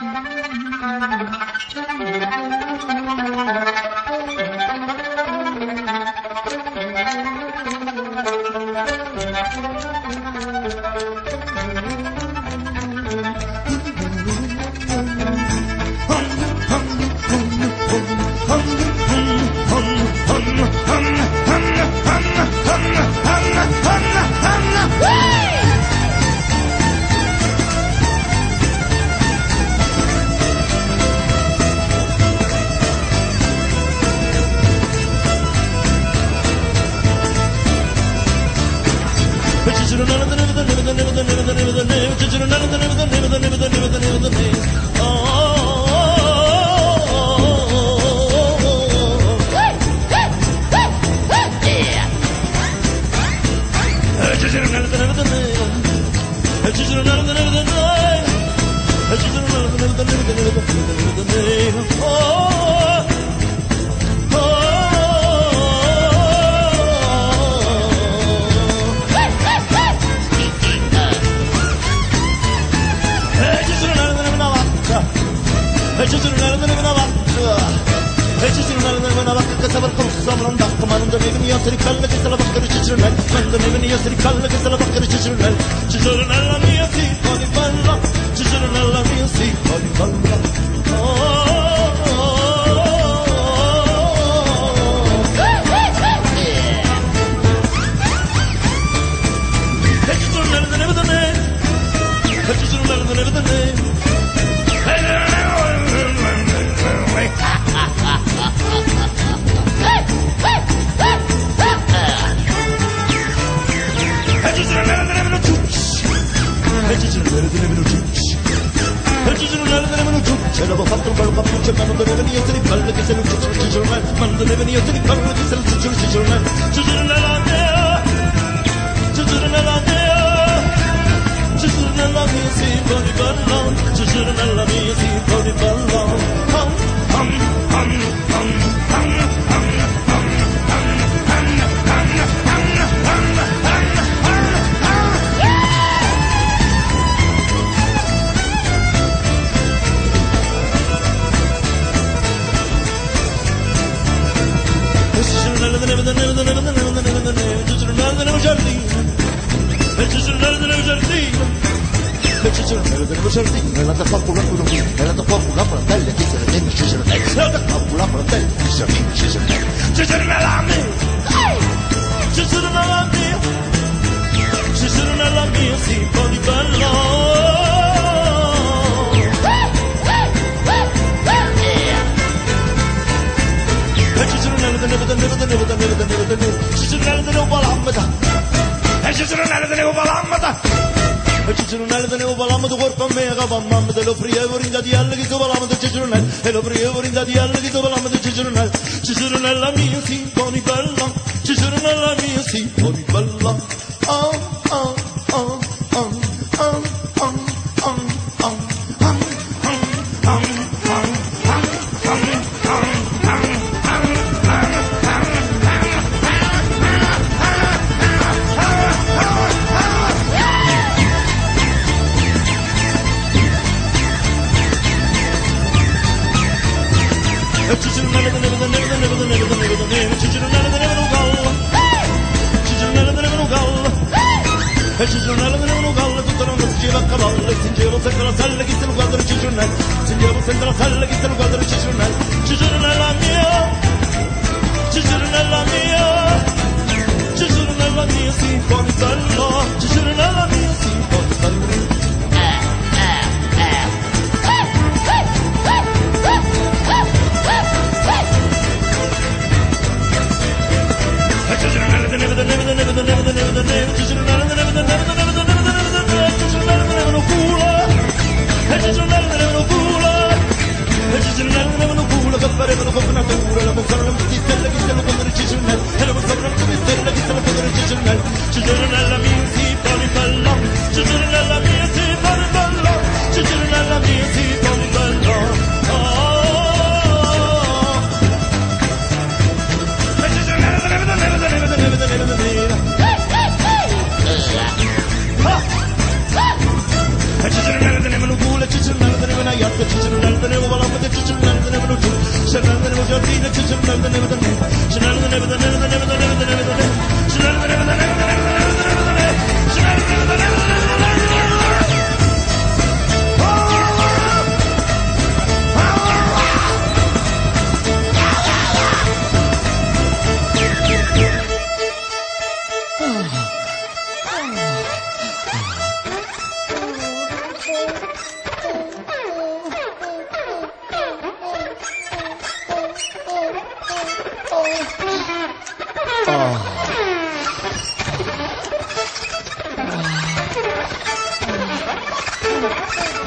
Thank you. Çocunun anıdır, anıdır, anıdır, anıdır, anıdır, anıdır, anıdır, anıdır, anıdır, anıdır, anıdır, Kımına bak kasabın kumsuz amrında Kımanın dönevini yasını kallı kısala bakır çiçirler Ben dönevini yasını kallı kısala bakır çiçirler Çiçirler lan iyi لو فطر بل قبل جمال ضربني يسري بل كسل شجر مال من ضربني يسري بل كسل شجر شجر مال شجر نلاقي شجر نلاقي شجر نلاقي سيبني بلان شجر نلاقي الشجر بلد المشردين بلد الفرق والقلوب بلد الفرق والأمر بلد السردين الشجر بلد الفرق والأمر بلد الشردين الشجر شجر ملامي شجر ملامي شجر ملامي سيبوني بلو Şişirlerden obalanmadan Şişirlerden obalanmadan Cicero nel de neu balam de gorpa me gabam mam de lo frie vorinda di alle che balam de Cicero nel e lo frie vorinda di alle che balam de Cicero nel Cicero nella mia sinfonia bella. Cicero nella mia sinfonia bella. Sigliamo sempre la sella che se lo guardano ci giornali Sigliamo sempre la sella che se lo guardano ci giornali Ci giornali la mia Ci giornali Oh. Grazie.